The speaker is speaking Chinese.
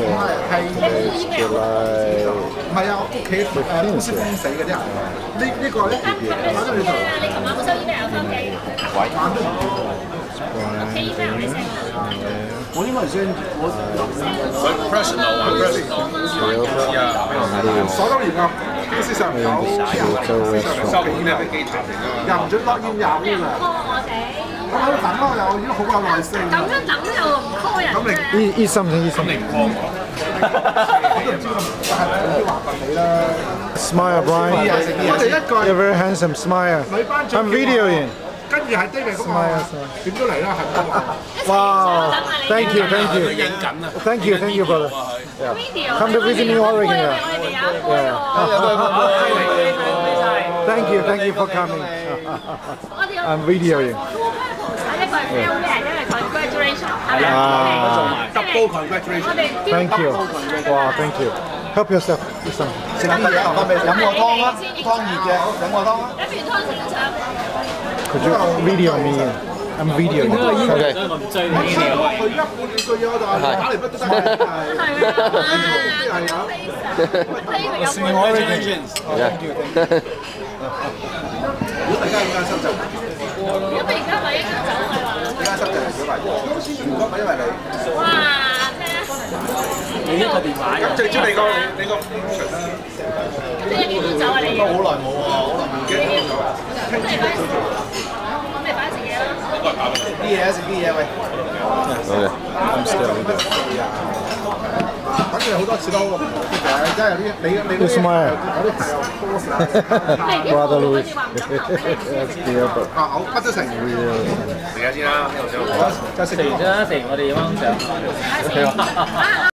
唔係啊，屋企誒公司封死嗰啲人。呢呢個咧，你度。你琴晚冇收 email 收機？玩都唔寄 email 你 send 我應該係先，我 personal personal 啊，所當然啊，公司上唔到，收片咩俾機談嚟？唔准落煙入㗎。call 我哋。咁喺度等咯，又已经好有耐性。咁样等又唔 call 人嘅。 Eat, eat something, eat 咁你 something. 唔帮我？我都唔知咁系咪有啲麻烦你啦。 Smile, 我 Brian. 哋一个 You're very handsome. Smile. 女班长 I'm videoing. 跟住系 David 嗰个点都嚟啦，系嗰个。 Wow. Thank you, thank 佢 you. 影紧啊！ Thank you, thank you, brother. Video Come to visit me Oregon, yeah. 我哋有开喎。 Thank you, thank you for coming. 我哋有 I'm videoing. 一個係 fail 嘅，一個係 congratulation，係咪啊，double 我 congratulation。哋 Thank you. Wow, thank you. Help yourself. Eat something. 食啲嘢留翻俾飲個湯啦，湯熱嘅飲個湯啦。飲完湯先上。Could you video me? I'm videoing. Okay. 我差唔多佢而家半句嘢我就係打嚟不得係係係有。Congratulations！如果大家而家收就，因為而家咪已經走係嘛？而家收就系小丽。如果唔系因为你，哇！听，你一个电话嘅。最主要你个你个你一点都走啊你？都好耐冇啊，好耐冇见咗。咁你翻，咁你翻自己啦。啲嘢食啲嘢喂。 Okay. I'm still videoing. 反 正好多次都嘅，真係有啲你你嗰啲 smile 有啲係有 course 啊。我乜都成。食下先啦，呢度先。就食食完啦，食完我哋影翻相。啊！